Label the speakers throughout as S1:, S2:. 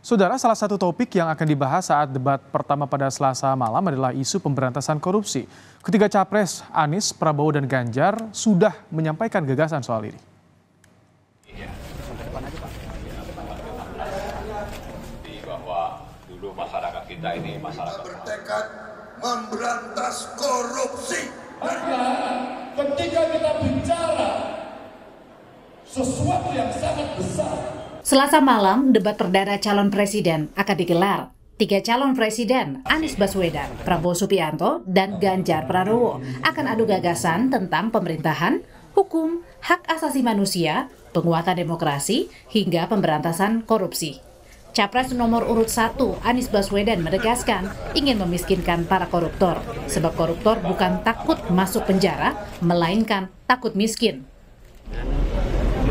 S1: Saudara, salah satu topik yang akan dibahas saat debat pertama pada Selasa malam adalah isu pemberantasan korupsi. Ketiga capres Anies, Prabowo, dan Ganjar sudah menyampaikan gagasan soal ini.
S2: bahwa dulu masyarakat kita ini masyarakat
S3: bertekad memberantas korupsi.
S4: Maka ketika kita bicara sesuatu yang sangat besar,
S5: Selasa malam, debat perdana calon presiden akan digelar. Tiga calon presiden, Anies Baswedan, Prabowo Subianto, dan Ganjar Pranowo, akan adu gagasan tentang pemerintahan, hukum, hak asasi manusia, penguatan demokrasi, hingga pemberantasan korupsi. Capres nomor urut 1, Anies Baswedan menegaskan ingin memiskinkan para koruptor, sebab koruptor bukan takut masuk penjara, melainkan takut miskin.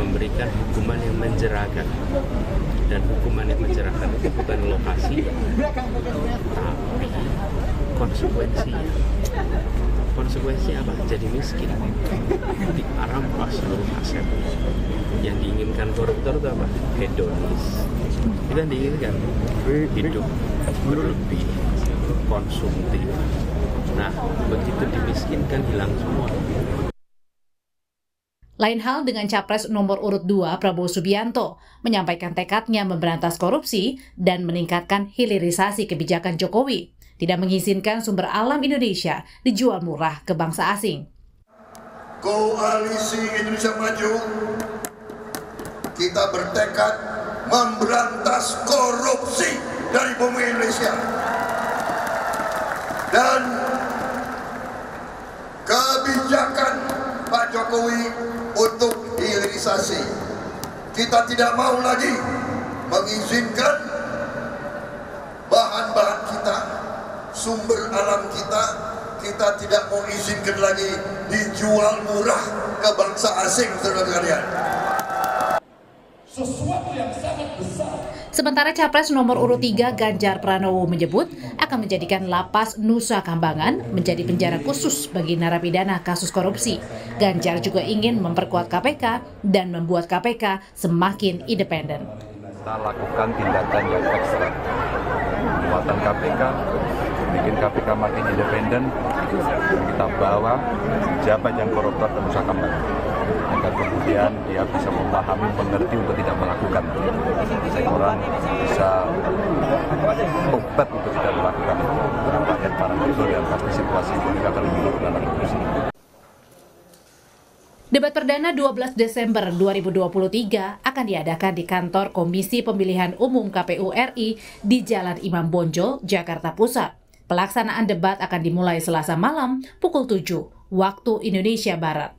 S6: Memberikan hukuman yang menjerahkan dan hukuman yang menjerahkan itu bukan lokasi tapi konsekuensi. Konsekuensi apa? Jadi miskin. Dirampas seluruh aset. Yang diinginkan koruptor itu apa? Hedonis. Yang diinginkan. Hidup. Berlebih. Konsumtif. Nah begitu dimiskinkan hilang semua
S5: Lain hal dengan capres nomor urut 2 Prabowo Subianto menyampaikan tekadnya memberantas korupsi dan meningkatkan hilirisasi kebijakan Jokowi, tidak mengizinkan sumber alam Indonesia dijual murah ke bangsa asing.
S3: Koalisi Indonesia Maju, kita bertekad memberantas korupsi dari bumi Indonesia. Dan kebijakan Pak Jokowi hilirisasi. Kita tidak mau lagi mengizinkan bahan-bahan kita, sumber alam kita, kita tidak mau izinkan lagi dijual murah ke bangsa asing, saudara sekalian.
S4: Sesuatu yang sangat besar,
S5: Sementara capres nomor urut 3 Ganjar Pranowo menyebut akan menjadikan lapas Nusa Kambangan menjadi penjara khusus bagi narapidana kasus korupsi. Ganjar juga ingin memperkuat KPK dan membuat KPK semakin independen.
S7: kita lakukan tindakan yang ekstra penguatan KPK bikin KPK makin independen kita bawa jabat yang koruptor ke Nusa Kambangan agar kemudian dia bisa memahami mengerti untuk tidak melakukan orang bisa obat untuk tidak melakukan rakyat para koruptor dan pasti situasi ini akan lebih dalam korupsi.
S5: Debat perdana 12 Desember 2023 akan diadakan di kantor Komisi Pemilihan Umum KPU RI di Jalan Imam Bonjol, Jakarta Pusat. Pelaksanaan debat akan dimulai Selasa malam pukul 7 waktu Indonesia Barat.